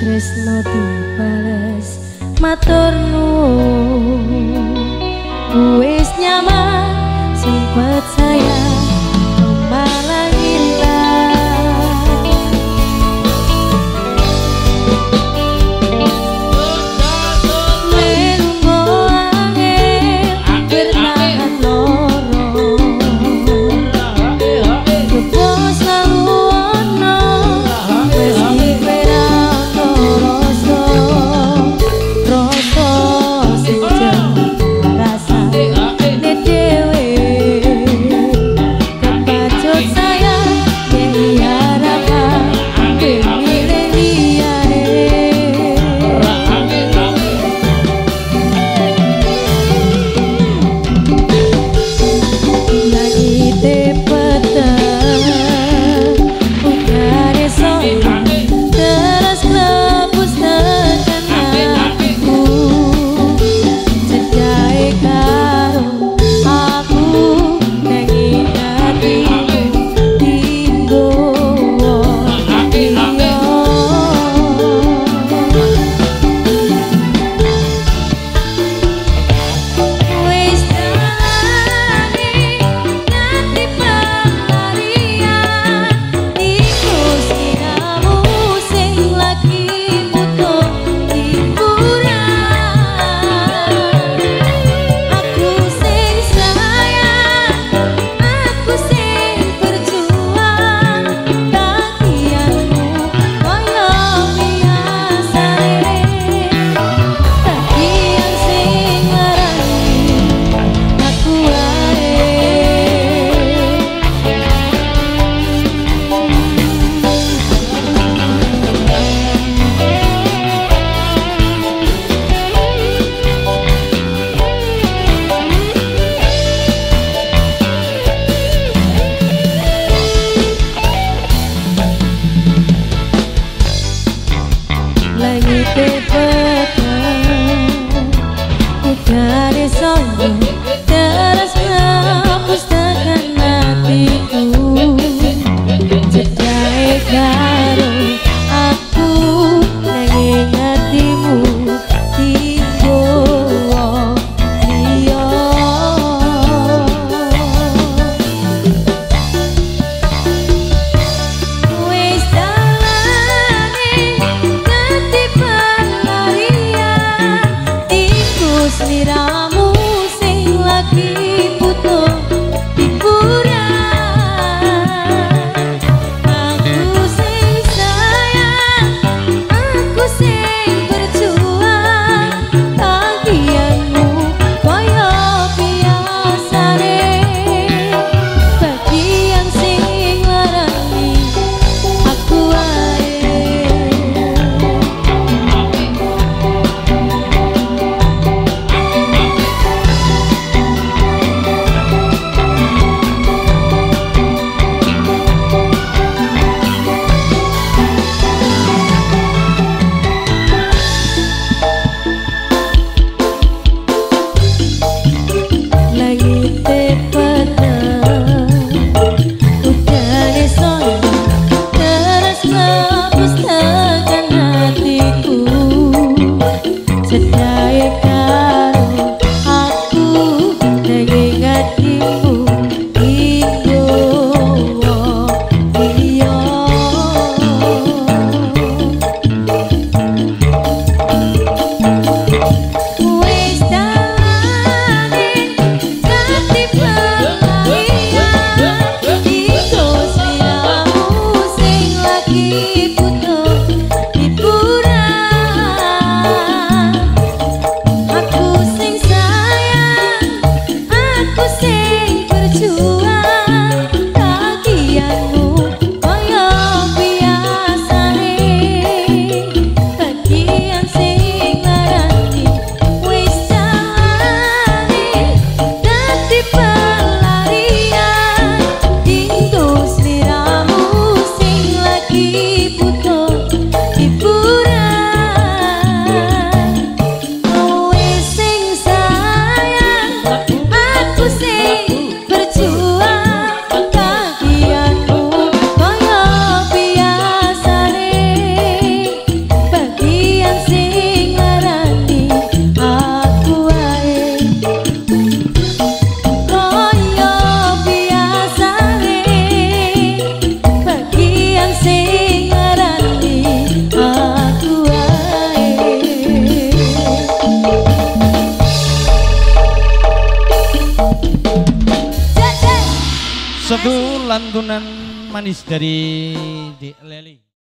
tresno dibales matur nuwun nyaman sempat sayang. तेरा Satu lantunan manis dari Dek Leli.